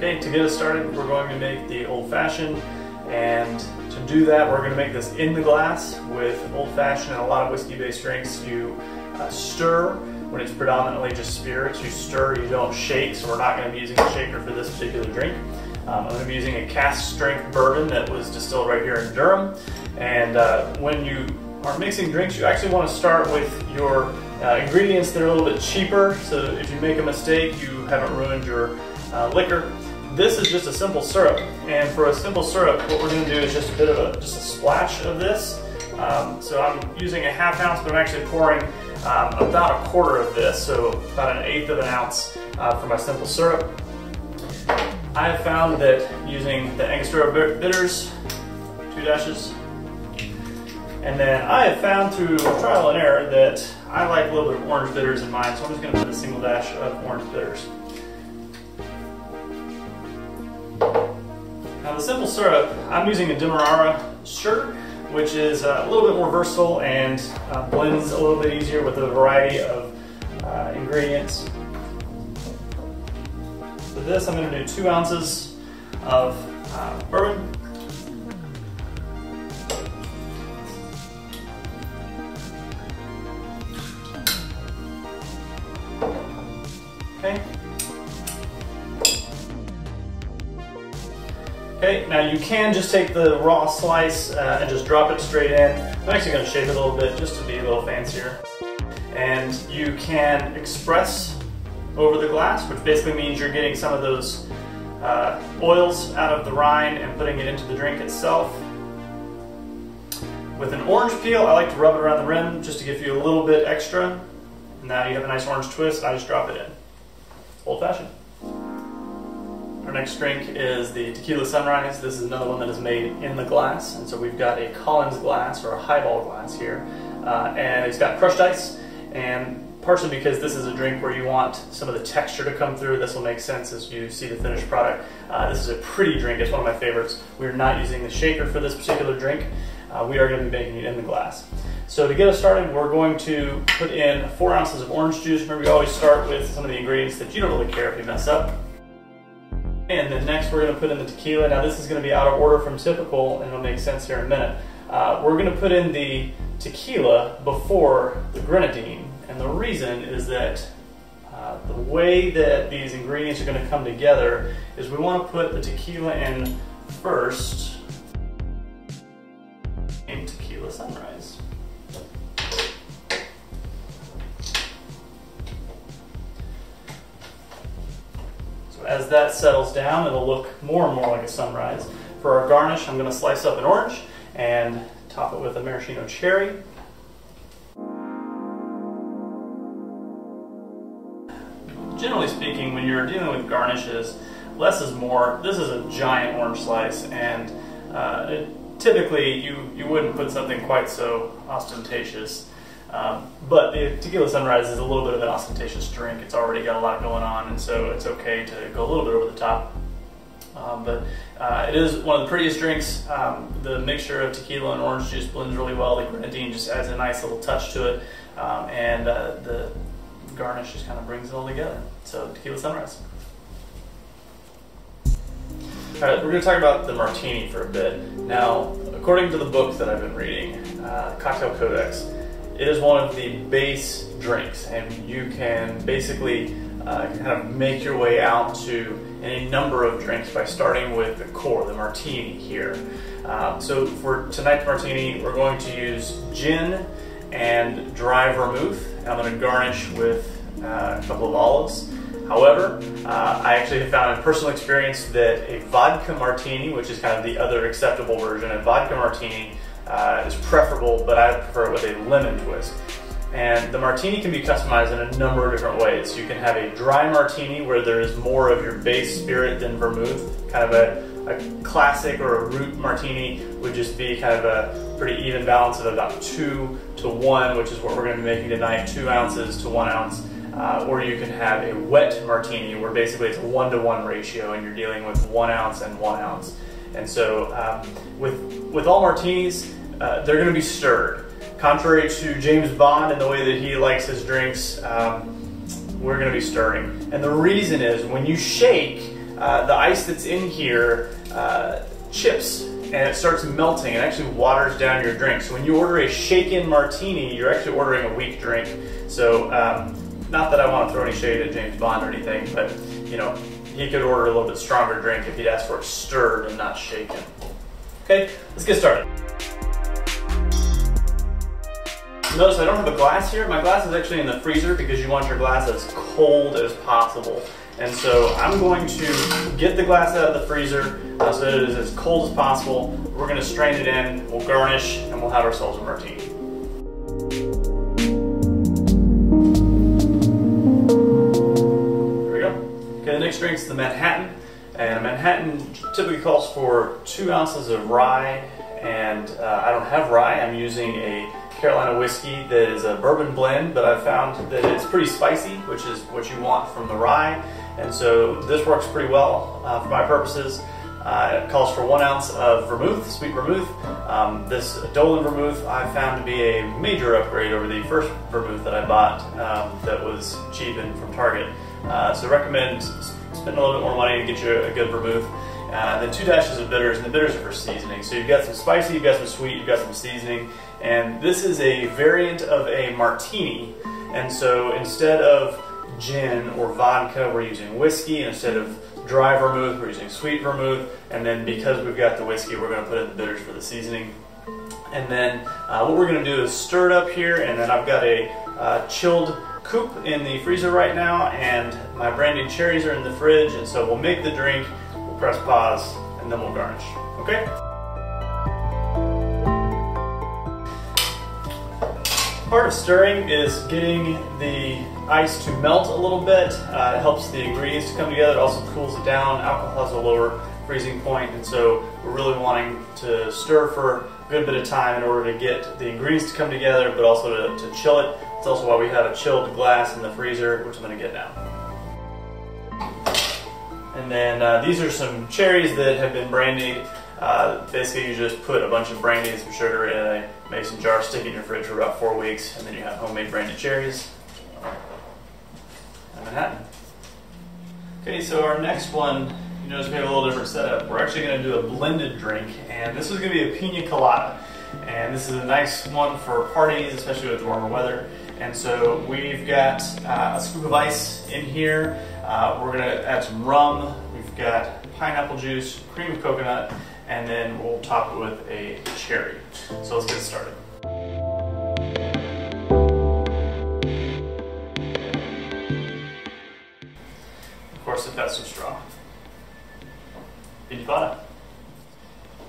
Okay, to get us started, we're going to make the old fashioned. And to do that, we're going to make this in the glass with old fashioned and a lot of whiskey based drinks. You uh, stir when it's predominantly just spirits. You stir, you don't shake, so we're not going to be using a shaker for this particular drink. Um, I'm going to be using a cask strength bourbon that was distilled right here in Durham. And uh, when you are mixing drinks, you actually want to start with your uh, ingredients that are a little bit cheaper. So if you make a mistake, you haven't ruined your uh, liquor. This is just a simple syrup, and for a simple syrup, what we're going to do is just a bit of a just a splash of this. Um, so I'm using a half ounce, but I'm actually pouring um, about a quarter of this, so about an eighth of an ounce uh, for my simple syrup. I have found that using the Angostura bitters, two dashes, and then I have found through trial and error that I like a little bit of orange bitters in mine, so I'm just going to put a single dash of orange bitters. The simple syrup, I'm using a Demerara sugar, which is uh, a little bit more versatile and uh, blends a little bit easier with a variety of uh, ingredients. For this, I'm going to do two ounces of uh, bourbon. Okay. Okay, now you can just take the raw slice uh, and just drop it straight in. I'm actually going to shape it a little bit just to be a little fancier. And you can express over the glass, which basically means you're getting some of those uh, oils out of the rind and putting it into the drink itself. With an orange peel, I like to rub it around the rim just to give you a little bit extra. Now you have a nice orange twist, I just drop it in. Old fashioned. Our next drink is the Tequila Sunrise. This is another one that is made in the glass. And so we've got a Collins glass or a highball glass here. Uh, and it's got crushed ice. And partially because this is a drink where you want some of the texture to come through, this will make sense as you see the finished product. Uh, this is a pretty drink. It's one of my favorites. We're not using the shaker for this particular drink. Uh, we are going to be making it in the glass. So to get us started, we're going to put in four ounces of orange juice. Remember, we always start with some of the ingredients that you don't really care if you mess up. And then next we're going to put in the tequila. Now this is going to be out of order from typical and it'll make sense here in a minute. Uh, we're going to put in the tequila before the grenadine. And the reason is that uh, the way that these ingredients are going to come together is we want to put the tequila in first in Tequila Sunrise. As that settles down, it'll look more and more like a sunrise. For our garnish, I'm going to slice up an orange and top it with a maraschino cherry. Generally speaking, when you're dealing with garnishes, less is more. This is a giant orange slice, and uh, it, typically you, you wouldn't put something quite so ostentatious um, but the Tequila Sunrise is a little bit of an ostentatious drink. It's already got a lot going on, and so it's okay to go a little bit over the top. Um, but uh, it is one of the prettiest drinks. Um, the mixture of tequila and orange juice blends really well. The grenadine just adds a nice little touch to it, um, and uh, the garnish just kind of brings it all together. So Tequila Sunrise. All right, we're going to talk about the martini for a bit. Now, according to the book that I've been reading, uh, Cocktail Codex, it is one of the base drinks, and you can basically uh, kind of make your way out to any number of drinks by starting with the core, the martini here. Uh, so for tonight's martini, we're going to use gin and dry vermouth. I'm going to garnish with uh, a couple of olives. However, uh, I actually have found in personal experience that a vodka martini, which is kind of the other acceptable version, a vodka martini uh, is preferable, but I prefer it with a lemon twist. And the martini can be customized in a number of different ways. You can have a dry martini where there is more of your base spirit than vermouth. Kind of a, a classic or a root martini would just be kind of a pretty even balance of about two to one, which is what we're going to be making tonight, two ounces to one ounce. Uh, or you can have a wet martini where basically it's a one to one ratio and you're dealing with one ounce and one ounce. And so um, with, with all martinis, uh, they're going to be stirred. Contrary to James Bond and the way that he likes his drinks, um, we're going to be stirring. And the reason is when you shake, uh, the ice that's in here uh, chips and it starts melting. It actually waters down your drink. So when you order a shaken martini, you're actually ordering a weak drink. So um, not that I want to throw any shade at James Bond or anything, but you know, he could order a little bit stronger drink if he'd asked for it stirred and not shaken. Okay, let's get started. Notice I don't have a glass here. My glass is actually in the freezer because you want your glass as cold as possible. And so I'm going to get the glass out of the freezer uh, so that it is as cold as possible. We're going to strain it in, we'll garnish, and we'll have ourselves a martini. There we go. Okay, the next drink is the Manhattan. And Manhattan typically calls for two ounces of rye, and uh, I don't have rye. I'm using a Carolina whiskey that is a bourbon blend, but I've found that it's pretty spicy, which is what you want from the rye. And so this works pretty well uh, for my purposes. Uh, it calls for one ounce of vermouth, sweet vermouth. Um, this Dolin vermouth I found to be a major upgrade over the first vermouth that I bought um, that was cheap and from Target. Uh, so recommend spending a little bit more money to get you a good vermouth. Uh, then two dashes of bitters, and the bitters are for seasoning. So you've got some spicy, you've got some sweet, you've got some seasoning, and this is a variant of a martini. And so instead of gin or vodka, we're using whiskey. Instead of dry vermouth, we're using sweet vermouth. And then because we've got the whiskey, we're going to put in the bitters for the seasoning. And then uh, what we're going to do is stir it up here, and then I've got a uh, chilled coupe in the freezer right now, and my brandied cherries are in the fridge. And so we'll make the drink, we'll press pause, and then we'll garnish. Okay? Stirring is getting the ice to melt a little bit. Uh, it helps the ingredients to come together. It also cools it down. Alcohol has a lower freezing point, and so we're really wanting to stir for a good bit of time in order to get the ingredients to come together, but also to, to chill it. It's also why we have a chilled glass in the freezer, which I'm going to get now. And then uh, these are some cherries that have been brandied. Uh, basically, you just put a bunch of brandy and some sugar in a mason jar, stick it in your fridge for about four weeks, and then you have homemade brandied cherries. And Manhattan. Okay, so our next one, you notice we have a little different setup. We're actually going to do a blended drink, and this is going to be a pina colada. And this is a nice one for parties, especially with warmer weather. And so we've got uh, a scoop of ice in here. Uh, we're going to add some rum. We've got pineapple juice, cream of coconut, and then we'll top it with a cherry. So let's get started. Of course, the festive straw. Pina colada.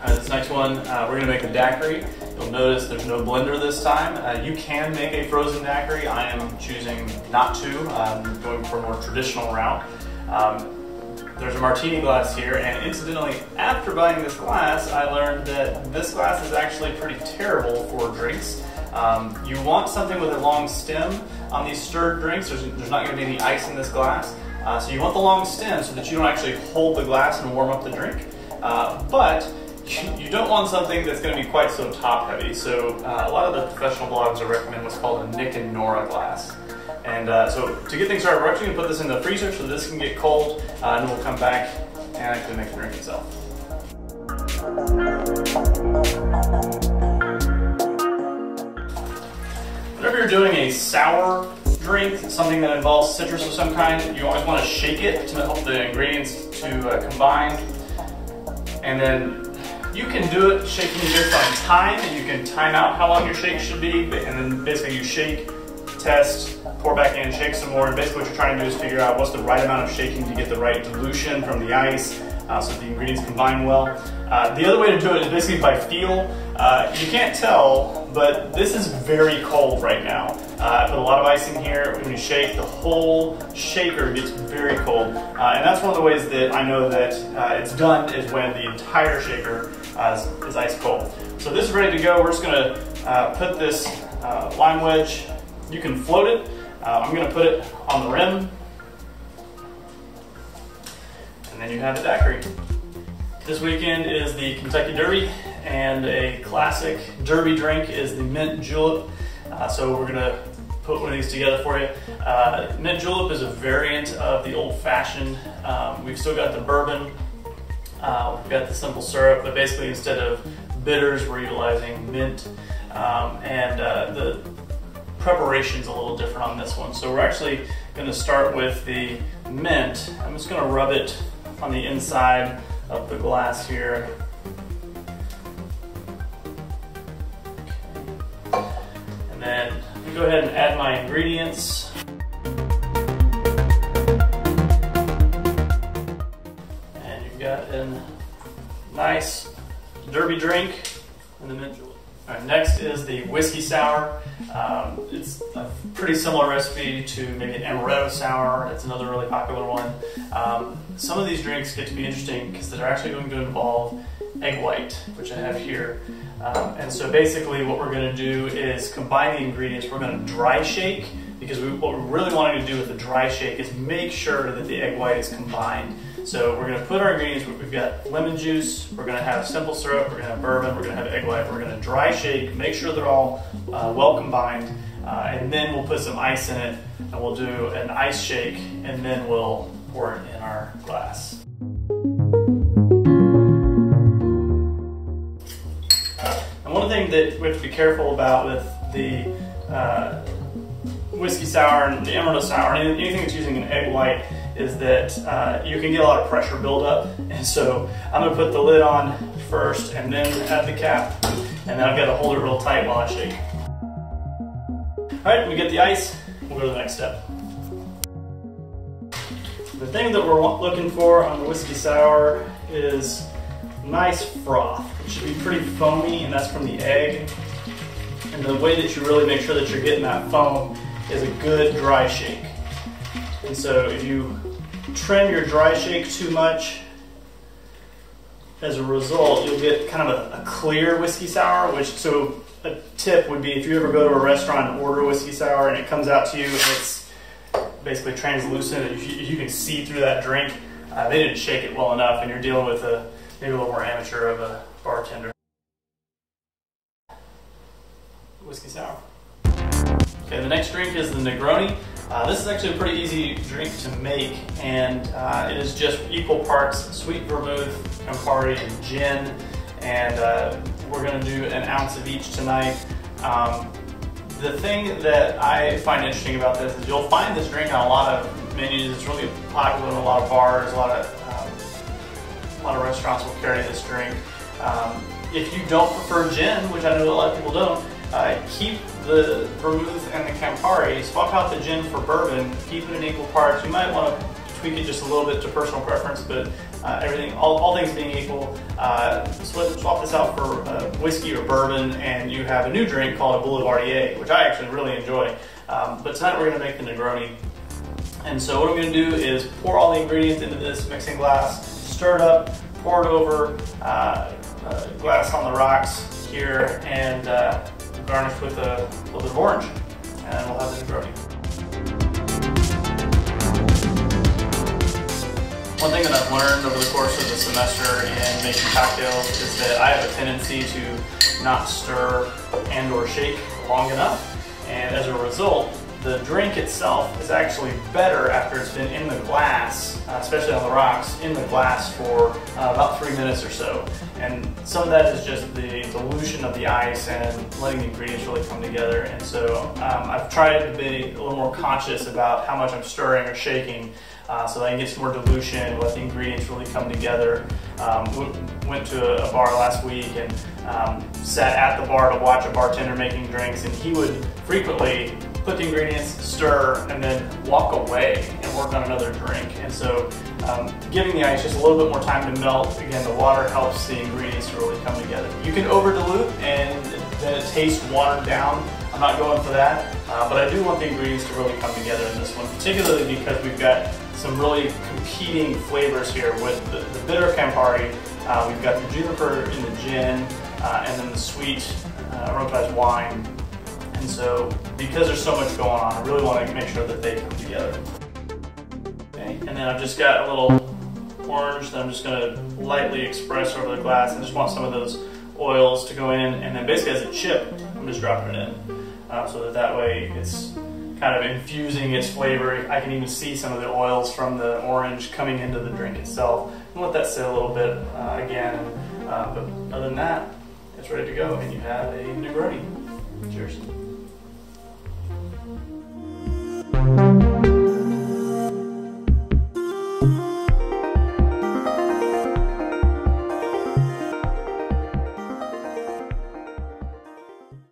Uh, this next one, uh, we're going to make a daiquiri. You'll notice there's no blender this time. Uh, you can make a frozen daiquiri. I am choosing not to. I'm going for a more traditional route. Um, there's a martini glass here, and incidentally, after buying this glass, I learned that this glass is actually pretty terrible for drinks. Um, you want something with a long stem on these stirred drinks. There's, there's not going to be any ice in this glass. Uh, so you want the long stem so that you don't actually hold the glass and warm up the drink. Uh, but you don't want something that's going to be quite so top heavy. So uh, a lot of the professional blogs will recommend what's called a Nick and Nora glass. And uh, so to get things started, we're actually to put this in the freezer so this can get cold, uh, and we'll come back and actually make the drink itself. Whenever you're doing a sour drink, something that involves citrus of some kind, you always want to shake it to help the ingredients to uh, combine. And then you can do it shaking just on time, and you can time out how long your shake should be, and then basically you shake, test, pour back in, shake some more, and basically what you're trying to do is figure out what's the right amount of shaking to get the right dilution from the ice, uh, so the ingredients combine well. Uh, the other way to do it is basically by feel. Uh, you can't tell, but this is very cold right now. Uh, I put a lot of ice in here. When you shake, the whole shaker gets very cold. Uh, and that's one of the ways that I know that uh, it's done is when the entire shaker is, is, ice cold. So this is ready to go. We're just gonna put this lime wedge, you can float it. I'm gonna put it on the rim. And then you have a daiquiri. This weekend is the Kentucky Derby, and a classic Derby drink is the mint julep. Uh, so we're gonna put one of these together for you. Uh, mint julep is a variant of the old fashioned. Um, we've still got the bourbon, uh, we've got the simple syrup, but basically instead of bitters, we're utilizing mint. Um, and uh, the preparation's a little different on this one. So we're actually gonna start with the mint. I'm just gonna rub it on the inside of the glass here. And then go ahead and add my ingredients. And you've got a nice derby drink in the mint julep. Right, next is the whiskey sour. Um, it's a pretty similar recipe to maybe an amaretto sour. It's another really popular one. Um, some of these drinks get to be interesting because they're actually going to involve egg white, which I have here. Um, and so basically what we're going to do is combine the ingredients. We're going to dry shake because we, what we're really wanting to do with the dry shake is make sure that the egg white is combined. So we're going to put our ingredients, we've got lemon juice, we're going to have simple syrup, we're to have bourbon, we're going to have egg white, we're to dry shake, make sure they're all uh, well combined, uh, and then we'll put some ice in it, and we'll do an ice shake, and then we'll pour it in our glass. And one thing that we have to be careful about with the uh, whiskey sour and the amaretto sour, and anything that's using an egg white, is that uh, you can get a lot of pressure buildup. And so I'm gonna put the lid on first and then add the cap. And then I've got to hold it real tight while I shake. All right, we get the ice, we'll go to the next step. The thing that we're looking for on the whiskey sour is nice froth. It should be pretty foamy and that's from the egg. And the way that you really make sure that you're getting that foam is a good dry shake. And so if you trim your dry shake too much, as a result, you'll get kind of a, a, clear whiskey sour, which, so a tip would be if you ever go to a restaurant and order a whiskey sour and it comes out to you and it's basically translucent and you, you can see through that drink, uh, they didn't shake it well enough and you're dealing with a maybe a little more amateur of a bartender. Whiskey sour. Okay, the next drink is the Negroni. Uh, this is actually a pretty easy drink to make, and uh, it is just equal parts sweet vermouth, Campari, and gin. And uh, we're going to do an ounce of each tonight. Um, the thing that I find interesting about this is you'll find this drink on a lot of menus. It's really popular in a lot of bars. A lot of um, a lot of restaurants will carry this drink. Um, if you don't prefer gin, which I know a lot of people don't, uh, keep the vermouth and the Campari, swap out the gin for bourbon, keep it in equal parts. You might want to tweak it just a little bit to personal preference, but uh, everything, all, all, things being equal, uh, swap, swap, this out for uh, whiskey or bourbon, and you have a new drink called a Boulevardier, which I actually really enjoy. Um, but tonight we're going to make the Negroni. And so what I'm going to do is pour all the ingredients into this mixing glass, stir it up, pour it over uh, glass on the rocks here, and uh, garnished with a little bit of orange, and we'll have the Negroni. One thing that I've learned over the course of the semester in making cocktails is that I have a tendency to not stir and or shake long enough, and as a result, the drink itself is actually better after it's been in the glass, uh, especially on the rocks, in the glass for uh, about three minutes or so. And some of that is just the dilution of the ice and letting the ingredients really come together. And so um, I've tried to be a little more conscious about how much I'm stirring or shaking uh, so that I can get some more dilution, let the ingredients really come together. Um, went to a, bar last week and um, sat at the bar to watch a bartender making drinks, and he would frequently put the ingredients, stir, and then walk away and work on another drink. And so um, giving the ice just a little bit more time to melt, again, the water helps the ingredients to really come together. You can over dilute and then it tastes watered down. I'm not going for that, uh, but I do want the ingredients to really come together in this one, particularly because we've got some really competing flavors here with the, the bitter Campari, uh, we've got the juniper in the gin, uh, and then the sweet uh, aromatized wine and so because there's so much going on, I really want to make sure that they come together. Okay, and then I've just got a little orange that I'm just going to lightly express over the glass. I just want some of those oils to go in, and then basically as a chip, I'm just dropping it in. Uh, so that that way it's kind of infusing its flavor. I can even see some of the oils from the orange coming into the drink itself. And let that sit a little bit uh, again. Uh, but other than that, it's ready to go, and you have a Negroni. Cheers.